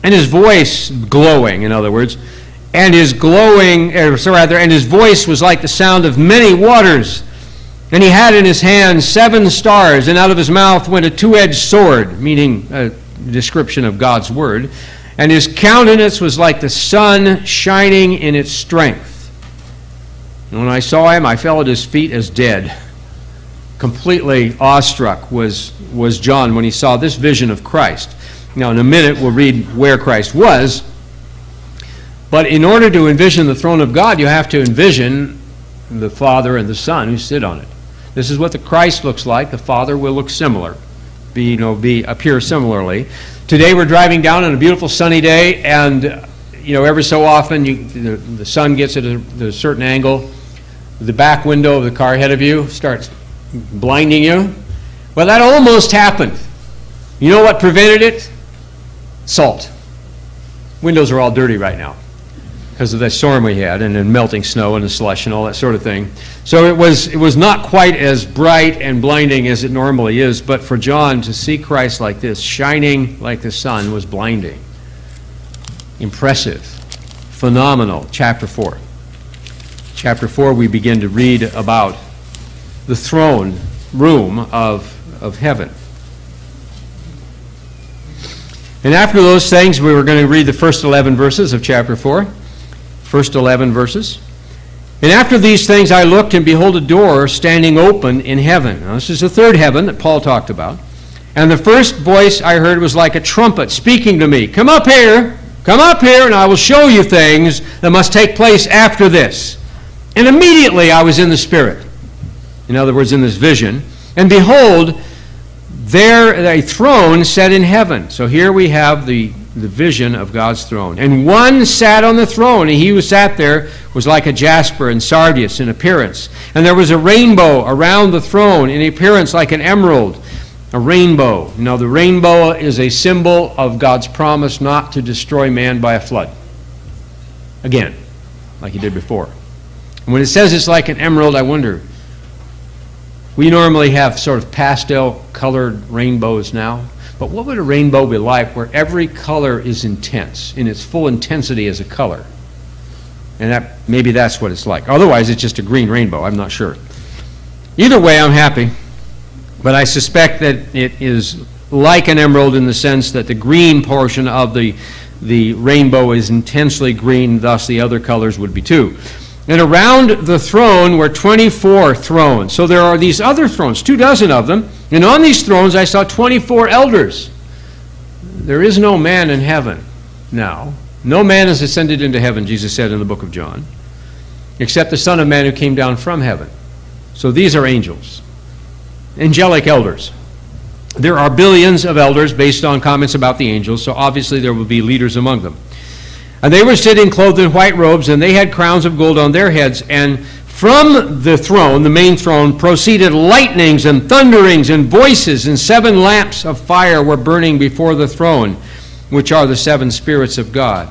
and his voice glowing, in other words and his glowing, or rather, and his voice was like the sound of many waters. And he had in his hand seven stars, and out of his mouth went a two edged sword, meaning a description of God's word. And his countenance was like the sun shining in its strength. And when I saw him, I fell at his feet as dead. Completely awestruck was, was John when he saw this vision of Christ. Now, in a minute, we'll read where Christ was. But in order to envision the throne of God, you have to envision the Father and the Son who sit on it. This is what the Christ looks like. The Father will look similar, be, you know, be appear similarly. Today we're driving down on a beautiful sunny day, and you know, every so often you, the, the sun gets at a, at a certain angle. The back window of the car ahead of you starts blinding you. Well, that almost happened. You know what prevented it? Salt. Windows are all dirty right now because of that storm we had and then melting snow and the slush and all that sort of thing. So it was, it was not quite as bright and blinding as it normally is, but for John to see Christ like this, shining like the sun, was blinding. Impressive. Phenomenal. Chapter 4. Chapter 4, we begin to read about the throne room of, of heaven. And after those things, we were going to read the first 11 verses of chapter 4 first 11 verses. And after these things I looked, and behold, a door standing open in heaven. Now, this is the third heaven that Paul talked about. And the first voice I heard was like a trumpet speaking to me Come up here, come up here, and I will show you things that must take place after this. And immediately I was in the Spirit. In other words, in this vision. And behold, there a throne set in heaven. So here we have the, the vision of God's throne. And one sat on the throne, and he who sat there was like a jasper and sardius in appearance. And there was a rainbow around the throne in appearance like an emerald a rainbow. Now, the rainbow is a symbol of God's promise not to destroy man by a flood. Again, like he did before. And when it says it's like an emerald, I wonder. We normally have sort of pastel colored rainbows now, but what would a rainbow be like where every color is intense, in its full intensity as a color? And that, maybe that's what it's like. Otherwise, it's just a green rainbow. I'm not sure. Either way, I'm happy. But I suspect that it is like an emerald in the sense that the green portion of the, the rainbow is intensely green, thus the other colors would be too. And around the throne were 24 thrones. So there are these other thrones, two dozen of them. And on these thrones I saw 24 elders. There is no man in heaven now. No man has ascended into heaven, Jesus said in the book of John, except the Son of Man who came down from heaven. So these are angels angelic elders. There are billions of elders based on comments about the angels, so obviously there will be leaders among them. And they were sitting clothed in white robes, and they had crowns of gold on their heads. And from the throne, the main throne, proceeded lightnings and thunderings and voices, and seven lamps of fire were burning before the throne, which are the seven spirits of God.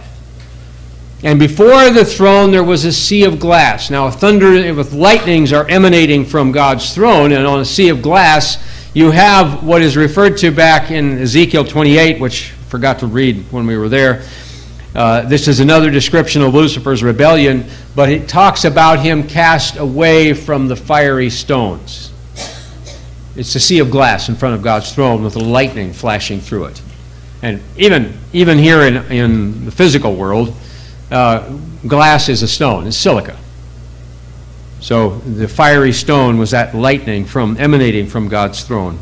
And before the throne there was a sea of glass. Now, a thunder with lightnings are emanating from God's throne, and on a sea of glass, you have what is referred to back in Ezekiel 28, which I forgot to read when we were there. Uh, this is another description of Lucifer's rebellion, but it talks about him cast away from the fiery stones. It's a sea of glass in front of God's throne with the lightning flashing through it. And even, even here in, in the physical world, uh, glass is a stone, it's silica. So the fiery stone was that lightning from emanating from God's throne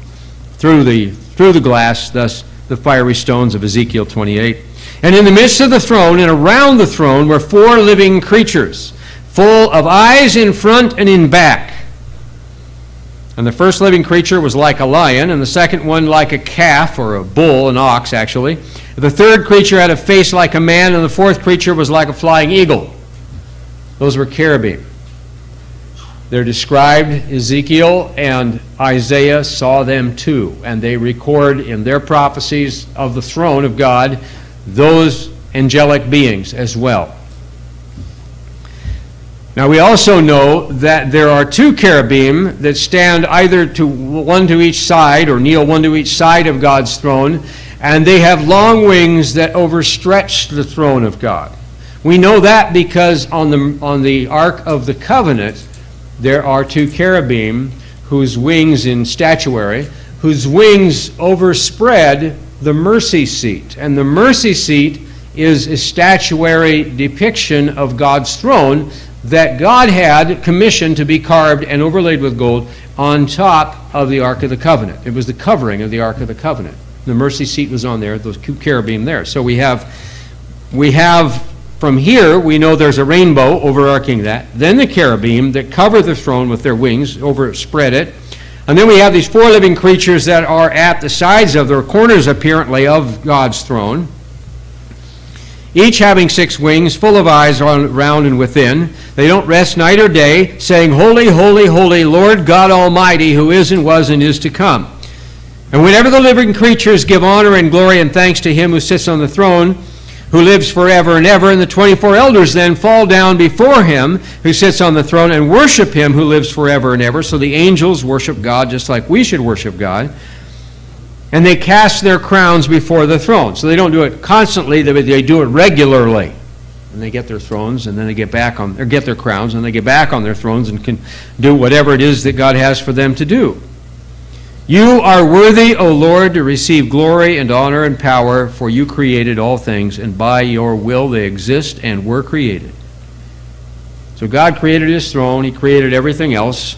through the through the glass, thus the fiery stones of Ezekiel 28. And in the midst of the throne and around the throne were four living creatures, full of eyes in front and in back. And the first living creature was like a lion, and the second one like a calf, or a bull, an ox actually. The third creature had a face like a man, and the fourth creature was like a flying eagle. Those were cherubim. They're described, Ezekiel and Isaiah saw them too, and they record in their prophecies of the throne of God those angelic beings as well. Now we also know that there are two cherubim that stand either to one to each side or kneel one to each side of God's throne, and they have long wings that overstretch the throne of God. We know that because on the on the ark of the covenant there are two cherubim whose wings in statuary whose wings overspread the mercy seat and the mercy seat is a statuary depiction of God's throne that God had commissioned to be carved and overlaid with gold on top of the Ark of the Covenant. It was the covering of the Ark of the Covenant. The mercy seat was on there, those cherubim there. So we have, we have from here, we know there's a rainbow overarching that. Then the cherubim that cover the throne with their wings, overspread it. And then we have these four living creatures that are at the sides of the corners, apparently, of God's throne each having six wings, full of eyes around and within. They don't rest night or day, saying, Holy, holy, holy, Lord God Almighty, who is and was and is to come. And whenever the living creatures give honor and glory and thanks to him who sits on the throne, who lives forever and ever, and the 24 elders then fall down before him who sits on the throne and worship him who lives forever and ever. So the angels worship God just like we should worship God and they cast their crowns before the throne. So they don't do it constantly, they do it regularly. And they get their thrones, and then they get back on, or get their crowns, and they get back on their thrones and can do whatever it is that God has for them to do. You are worthy, O Lord, to receive glory and honor and power, for you created all things, and by your will they exist and were created. So God created his throne, he created everything else.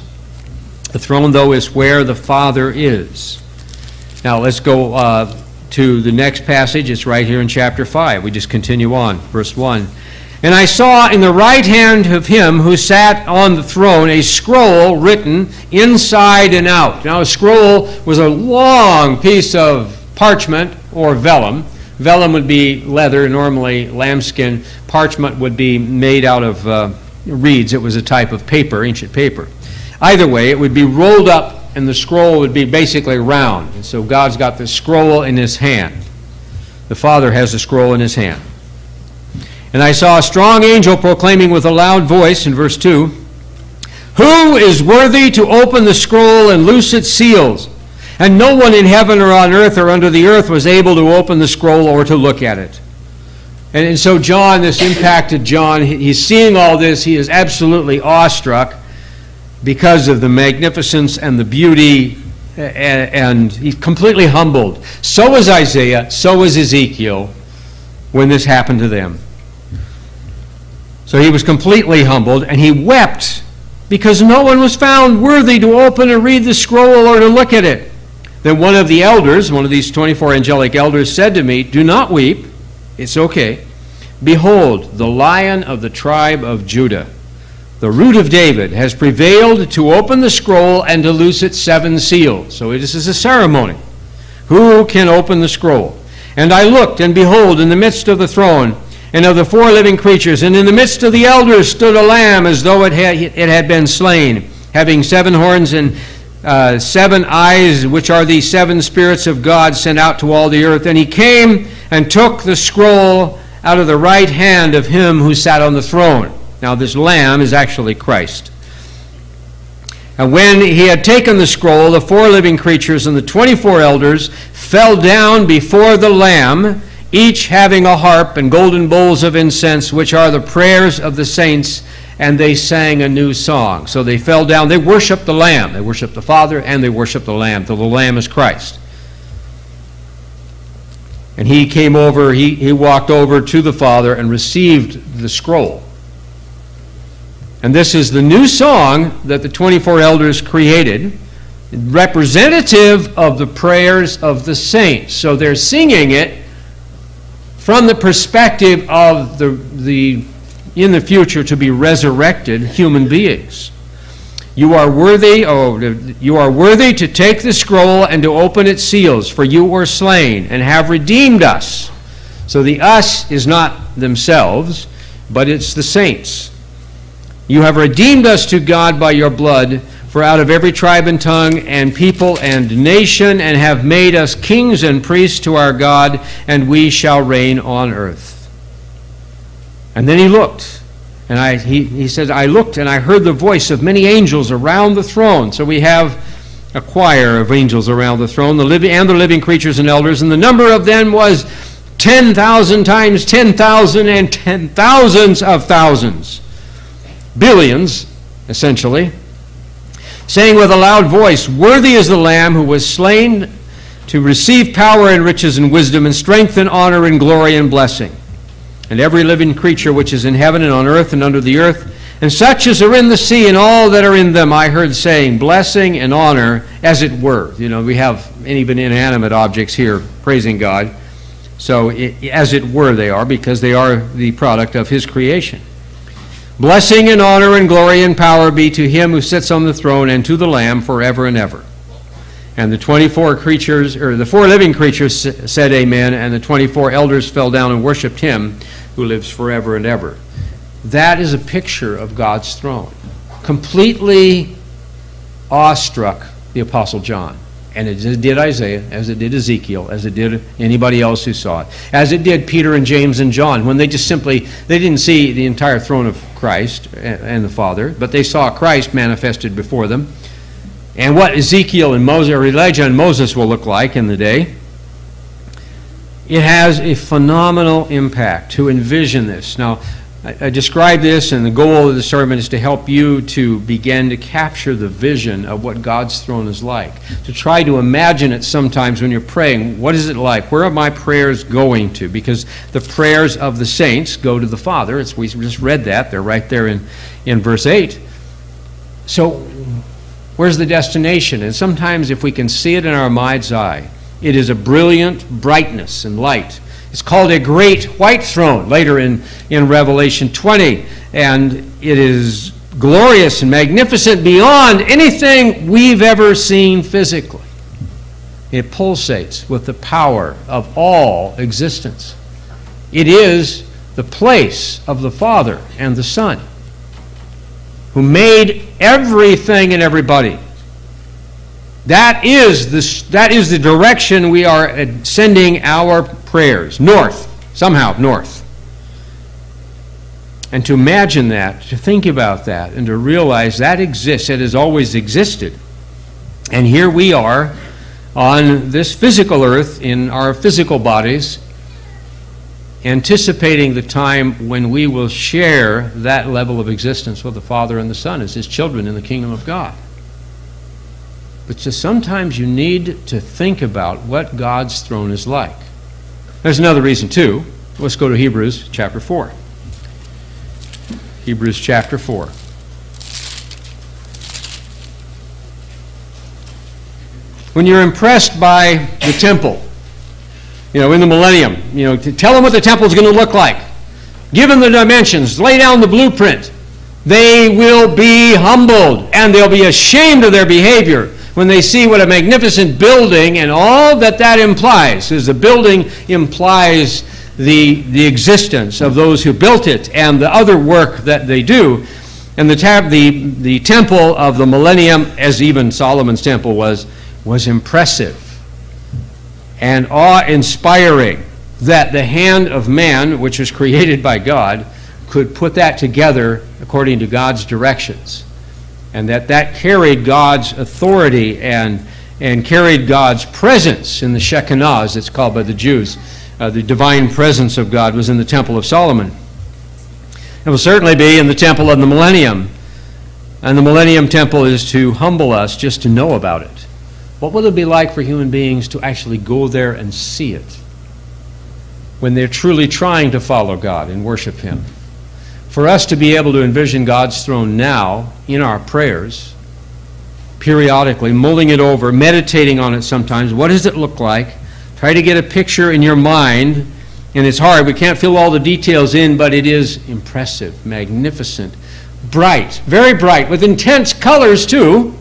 The throne, though, is where the Father is. Now, let's go uh, to the next passage. It's right here in chapter 5. We just continue on, verse 1. And I saw in the right hand of him who sat on the throne a scroll written inside and out. Now, a scroll was a long piece of parchment or vellum. Vellum would be leather, normally lambskin. Parchment would be made out of uh, reeds. It was a type of paper, ancient paper. Either way, it would be rolled up and the scroll would be basically round. And so God's got the scroll in his hand. The Father has the scroll in his hand. And I saw a strong angel proclaiming with a loud voice in verse 2 Who is worthy to open the scroll and loose its seals? And no one in heaven or on earth or under the earth was able to open the scroll or to look at it. And, and so, John, this impacted John. He's seeing all this. He is absolutely awestruck because of the magnificence and the beauty, and he's completely humbled. So was Isaiah, so was Ezekiel when this happened to them. So he was completely humbled, and he wept because no one was found worthy to open and read the scroll or to look at it. Then one of the elders, one of these 24 angelic elders, said to me, Do not weep. It's okay. Behold, the lion of the tribe of Judah the root of David, has prevailed to open the scroll and to loose its seven seals. So this is a ceremony. Who can open the scroll? And I looked, and behold, in the midst of the throne and of the four living creatures, and in the midst of the elders stood a lamb as though it had, it had been slain, having seven horns and uh, seven eyes, which are the seven spirits of God sent out to all the earth. And he came and took the scroll out of the right hand of him who sat on the throne. Now, this lamb is actually Christ. And when he had taken the scroll, the four living creatures and the 24 elders fell down before the Lamb, each having a harp and golden bowls of incense, which are the prayers of the saints, and they sang a new song. So they fell down. They worshiped the Lamb. They worshiped the Father and they worshiped the Lamb. So the Lamb is Christ. And he came over, he, he walked over to the Father and received the scroll. And this is the new song that the 24 elders created, representative of the prayers of the saints. So they're singing it from the perspective of the, the in the future to be resurrected human beings. You are worthy, oh, you are worthy to take the scroll and to open its seals, for you were slain and have redeemed us. So the us is not themselves, but it's the saints. You have redeemed us to God by your blood, for out of every tribe and tongue and people and nation, and have made us kings and priests to our God, and we shall reign on earth. And then he looked, and I, he, he said, I looked and I heard the voice of many angels around the throne. So we have a choir of angels around the throne, the living and the living creatures and elders, and the number of them was 10,000 times 10,000 and ten thousands of thousands billions, essentially, saying with a loud voice, Worthy is the Lamb who was slain to receive power and riches and wisdom and strength and honor and glory and blessing. And every living creature which is in heaven and on earth and under the earth, and such as are in the sea and all that are in them, I heard saying, blessing and honor as it were. You know, we have even inanimate objects here praising God. So, it, as it were, they are, because they are the product of His creation. Blessing and honor and glory and power be to him who sits on the throne and to the Lamb forever and ever. And the 24 creatures, or the four living creatures said amen, and the 24 elders fell down and worshiped him who lives forever and ever. That is a picture of God's throne. Completely awestruck, the Apostle John. And it did Isaiah, as it did Ezekiel, as it did anybody else who saw it, as it did Peter and James and John, when they just simply, they didn't see the entire throne of Christ and the Father, but they saw Christ manifested before them. And what Ezekiel and Moses, or Elijah and Moses will look like in the day. It has a phenomenal impact to envision this. Now, I, I describe this, and the goal of the sermon is to help you to begin to capture the vision of what God's throne is like. To try to imagine it sometimes when you're praying. What is it like? Where are my prayers going to? Because the prayers of the saints go to the Father. It's, we just read that. They're right there in, in verse 8. So, where's the destination? And sometimes, if we can see it in our mind's eye, It is a brilliant brightness and light. It's called a great white throne later in, in Revelation 20. And it is glorious and magnificent beyond anything we've ever seen physically. It pulsates with the power of all existence. It is the place of the Father and the Son, who made everything and everybody. That is the, that is the direction we are sending our prayers north, somehow north. And to imagine that, to think about that, and to realize that exists, it has always existed. And here we are on this physical earth in our physical bodies, anticipating the time when we will share that level of existence with the Father and the Son as His children in the kingdom of God. But just sometimes you need to think about what God's throne is like. There's another reason, too. Let's go to Hebrews chapter 4. Hebrews chapter 4. When you're impressed by the temple, you know, in the millennium, you know, tell them what the temple is going to look like. Give them the dimensions, lay down the blueprint. They will be humbled and they'll be ashamed of their behavior when they see what a magnificent building and all that that implies. Is the building implies the, the existence of those who built it and the other work that they do. And the, tab, the, the temple of the millennium, as even Solomon's temple was, was impressive and awe inspiring that the hand of man, which was created by God, could put that together according to God's directions. And that that carried God's authority and, and carried God's presence in the Shekinah, as it's called by the Jews. Uh, the divine presence of God was in the Temple of Solomon. It will certainly be in the Temple of the Millennium. And the Millennium Temple is to humble us just to know about it. What will it be like for human beings to actually go there and see it when they're truly trying to follow God and worship Him? For us to be able to envision God's throne now in our prayers, periodically, mulling it over, meditating on it sometimes, what does it look like? Try to get a picture in your mind, and it's hard. We can't fill all the details in, but it is impressive, magnificent, bright, very bright, with intense colors too.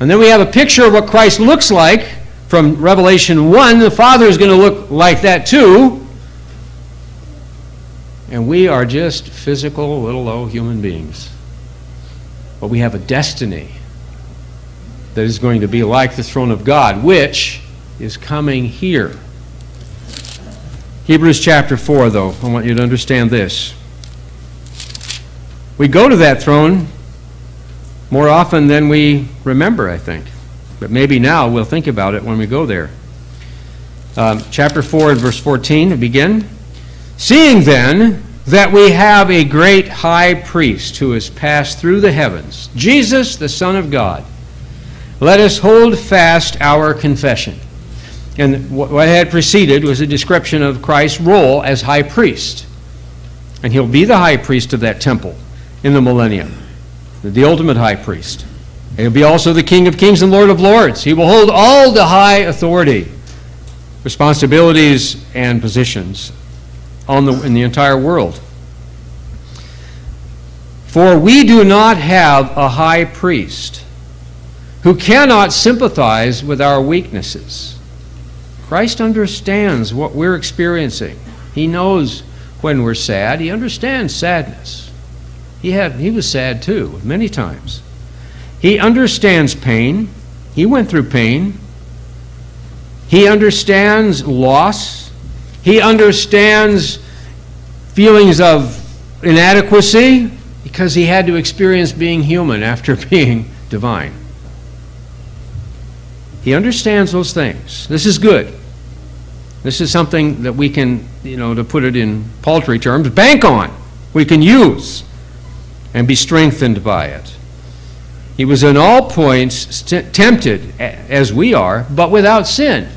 And then we have a picture of what Christ looks like from Revelation 1. The Father is going to look like that too. And we are just physical, little low human beings. But we have a destiny that is going to be like the throne of God, which is coming here. Hebrews chapter 4, though, I want you to understand this. We go to that throne more often than we remember, I think. But maybe now we'll think about it when we go there. Um, chapter 4 and verse 14, to begin. Seeing then that we have a great high priest who has passed through the heavens, Jesus, the Son of God, let us hold fast our confession. And what had preceded was a description of Christ's role as high priest. And he'll be the high priest of that temple in the millennium the ultimate high priest. He'll be also the King of kings and Lord of lords. He will hold all the high authority, responsibilities, and positions on the, in the entire world. For we do not have a high priest who cannot sympathize with our weaknesses. Christ understands what we're experiencing. He knows when we're sad. He understands sadness. He, had, he was sad too, many times. He understands pain. He went through pain. He understands loss. He understands feelings of inadequacy because he had to experience being human after (laughs) being divine. He understands those things. This is good. This is something that we can, you know, to put it in paltry terms, bank on. We can use and be strengthened by it. He was in all points tempted as we are, but without sin.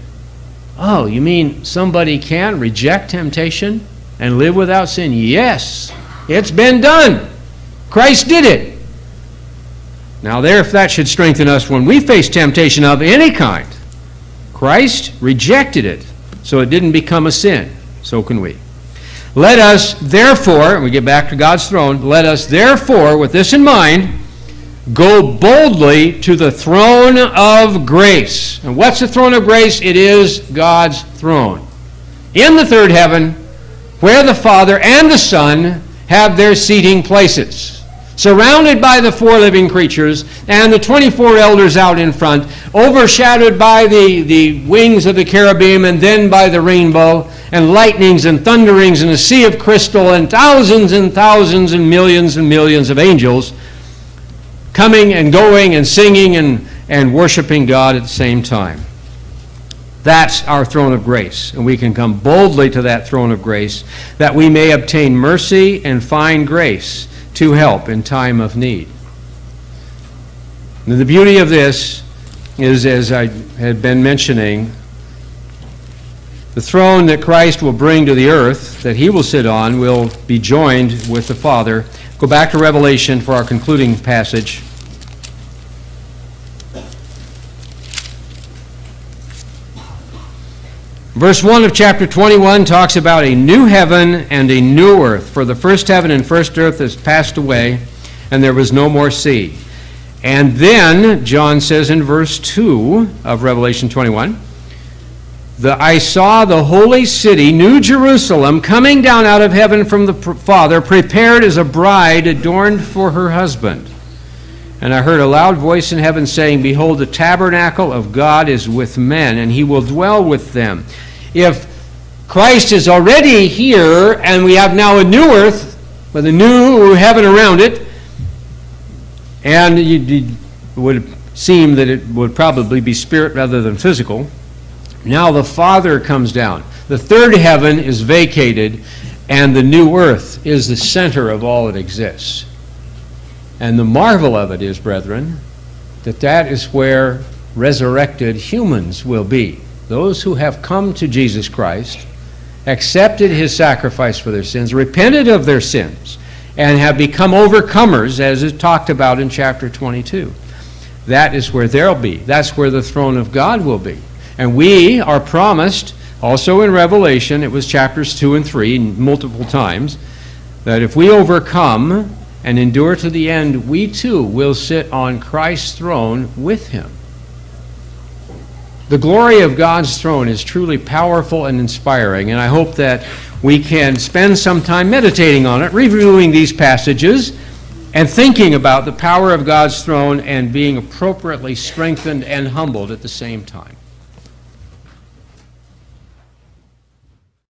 Oh, you mean somebody can reject temptation and live without sin? Yes, it's been done. Christ did it. Now, there, if that should strengthen us when we face temptation of any kind, Christ rejected it, so it didn't become a sin. So can we. Let us therefore, and we get back to God's throne, let us therefore, with this in mind, go boldly to the throne of grace. And what's the throne of grace? It is God's throne. In the third heaven, where the Father and the Son have their seating places surrounded by the four living creatures and the 24 elders out in front, overshadowed by the, the wings of the cherubim and then by the rainbow, and lightnings and thunderings and a sea of crystal, and thousands and thousands and millions and millions of angels coming and going and singing and, and worshiping God at the same time. That's our throne of grace. And we can come boldly to that throne of grace that we may obtain mercy and find grace to help in time of need. And the beauty of this is, as I had been mentioning, the throne that Christ will bring to the earth, that he will sit on, will be joined with the Father. Go back to Revelation for our concluding passage. Verse 1 of chapter 21 talks about a new heaven and a new earth. For the first heaven and first earth has passed away, and there was no more sea. And then, John says in verse 2 of Revelation 21, the, I saw the holy city, New Jerusalem, coming down out of heaven from the Father, prepared as a bride adorned for her husband. And I heard a loud voice in heaven saying, Behold, the tabernacle of God is with men, and he will dwell with them. If Christ is already here, and we have now a new earth with a new heaven around it, and it would seem that it would probably be spirit rather than physical, now the Father comes down. The third heaven is vacated, and the new earth is the center of all that exists. And the marvel of it is, brethren, that that is where resurrected humans will be. Those who have come to Jesus Christ, accepted his sacrifice for their sins, repented of their sins, and have become overcomers, as is talked about in chapter 22. That is where they'll be. That's where the throne of God will be. And we are promised, also in Revelation, it was chapters 2 and 3, multiple times, that if we overcome and endure to the end, we too will sit on Christ's throne with him. The glory of God's throne is truly powerful and inspiring, and I hope that we can spend some time meditating on it, reviewing these passages, and thinking about the power of God's throne and being appropriately strengthened and humbled at the same time.